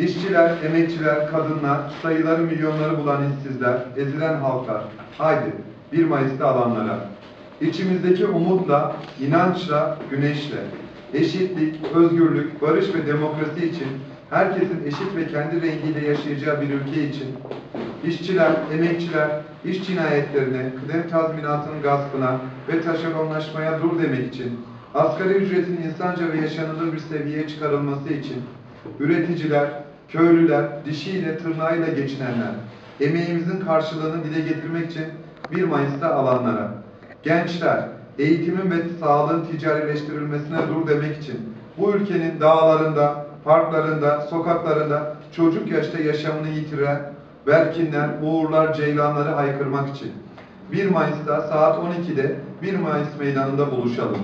İşçiler, emekçiler, kadınlar, sayıları milyonları bulan işsizler, ezilen halklar. Haydi 1 Mayıs'ta alanlara. İçimizdeki umutla, inançla, güneşle. Eşitlik, özgürlük, barış ve demokrasi için, herkesin eşit ve kendi rengiyle yaşayacağı bir ülke için, işçiler, emekçiler, iş cinayetlerine, kıdem tazminatının gaspına ve taşeronlaşmaya dur demek için, asgari ücretin insanca ve yaşanılır bir seviyeye çıkarılması için, üreticiler, köylüler, dişiyle tırnağıyla geçinenler, emeğimizin karşılığını dile getirmek için 1 Mayıs'ta alanlara, gençler, eğitimin ve sağlığın ticarileştirilmesine dur demek için, bu ülkenin dağlarında, parklarında, sokaklarında çocuk yaşta yaşamını yitiren Berkinler, Uğurlar, Ceylanları haykırmak için 1 Mayıs'ta saat 12'de 1 Mayıs meydanında buluşalım.